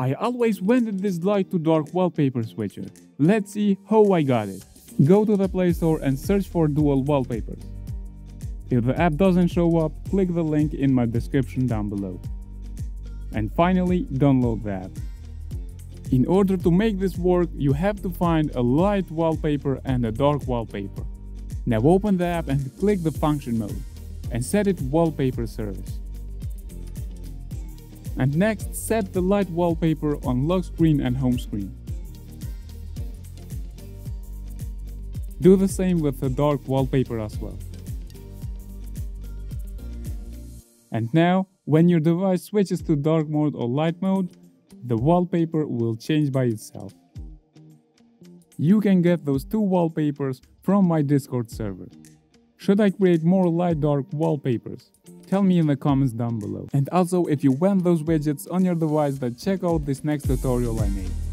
I always wanted this light to dark wallpaper switcher. Let's see how I got it. Go to the Play Store and search for dual wallpapers. If the app doesn't show up, click the link in my description down below. And finally, download the app. In order to make this work, you have to find a light wallpaper and a dark wallpaper. Now open the app and click the function mode and set it wallpaper service. And next set the light wallpaper on lock screen and home screen. Do the same with the dark wallpaper as well. And now, when your device switches to dark mode or light mode, the wallpaper will change by itself. You can get those two wallpapers from my Discord server. Should I create more light dark wallpapers? Tell me in the comments down below. And also if you want those widgets on your device then check out this next tutorial I made.